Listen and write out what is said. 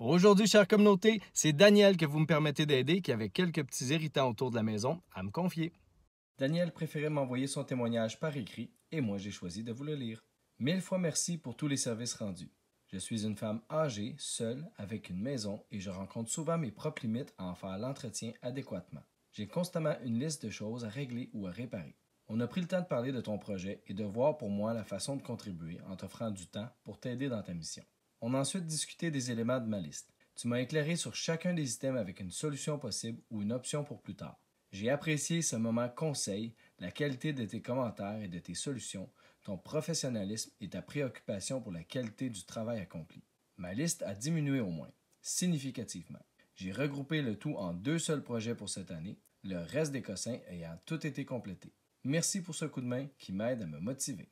Aujourd'hui, chère communauté, c'est Daniel que vous me permettez d'aider qui avait quelques petits irritants autour de la maison à me confier. Daniel préférait m'envoyer son témoignage par écrit et moi j'ai choisi de vous le lire. Mille fois merci pour tous les services rendus. Je suis une femme âgée, seule, avec une maison et je rencontre souvent mes propres limites à en faire l'entretien adéquatement. J'ai constamment une liste de choses à régler ou à réparer. On a pris le temps de parler de ton projet et de voir pour moi la façon de contribuer en t'offrant du temps pour t'aider dans ta mission. On a ensuite discuté des éléments de ma liste. Tu m'as éclairé sur chacun des items avec une solution possible ou une option pour plus tard. J'ai apprécié ce moment conseil, la qualité de tes commentaires et de tes solutions, ton professionnalisme et ta préoccupation pour la qualité du travail accompli. Ma liste a diminué au moins, significativement. J'ai regroupé le tout en deux seuls projets pour cette année, le reste des cossins ayant tout été complété. Merci pour ce coup de main qui m'aide à me motiver.